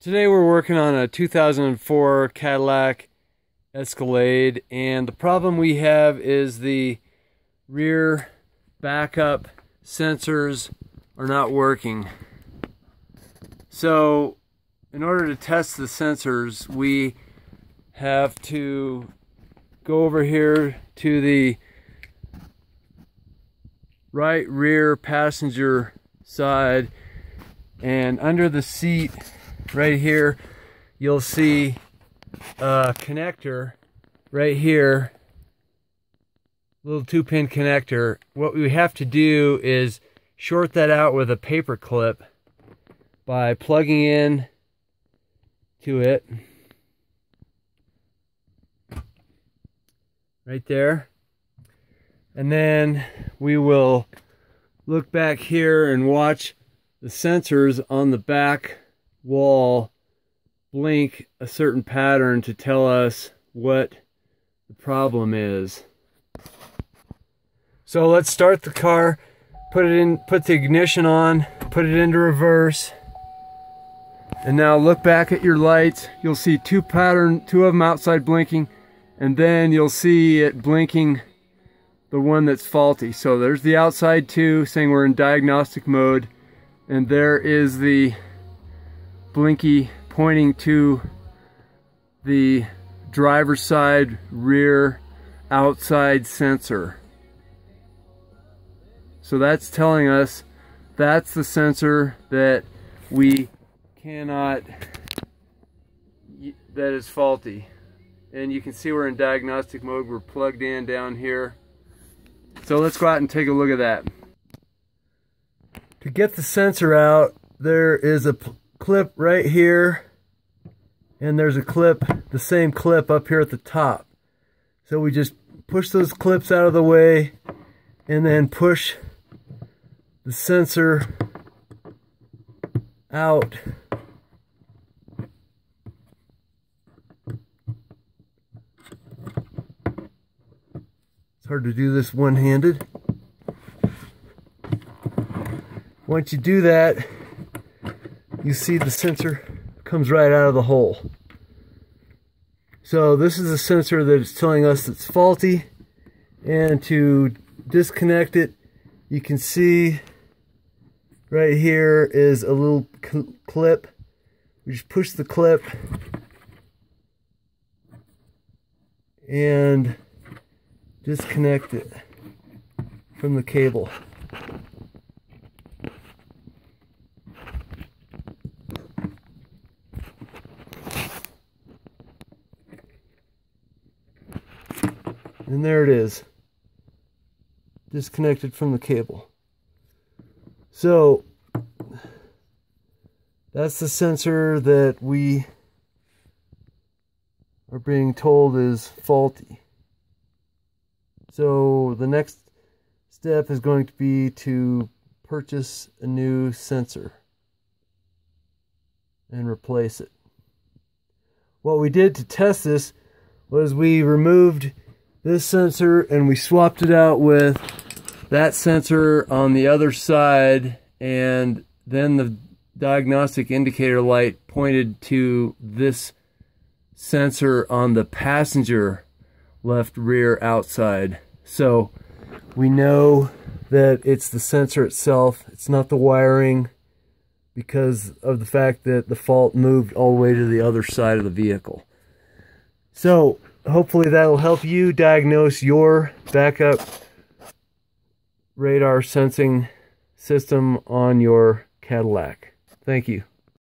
Today we're working on a 2004 Cadillac Escalade and the problem we have is the rear backup sensors are not working. So in order to test the sensors we have to go over here to the right rear passenger side and under the seat right here, you'll see a connector right here, little two pin connector. What we have to do is short that out with a paper clip by plugging in to it right there. And then we will look back here and watch the sensors on the back wall blink a certain pattern to tell us what the problem is. So let's start the car, put it in, put the ignition on, put it into reverse. And now look back at your lights. You'll see two pattern, two of them outside blinking, and then you'll see it blinking the one that's faulty. So there's the outside two saying we're in diagnostic mode, and there is the blinky pointing to the driver's side rear outside sensor. So that's telling us that's the sensor that we cannot, that is faulty. And you can see we're in diagnostic mode. We're plugged in down here. So let's go out and take a look at that. To get the sensor out, there is a clip right here and there's a clip, the same clip up here at the top. So we just push those clips out of the way and then push the sensor out. It's hard to do this one-handed. Once you do that, you see the sensor comes right out of the hole. So this is a sensor that is telling us it's faulty and to disconnect it you can see right here is a little cl clip. We just push the clip and disconnect it from the cable. And there it is. Disconnected from the cable. So, that's the sensor that we are being told is faulty. So, the next step is going to be to purchase a new sensor and replace it. What we did to test this was we removed this sensor and we swapped it out with that sensor on the other side and then the diagnostic indicator light pointed to this sensor on the passenger left rear outside. So we know that it's the sensor itself. It's not the wiring because of the fact that the fault moved all the way to the other side of the vehicle. So hopefully that'll help you diagnose your backup radar sensing system on your Cadillac. Thank you.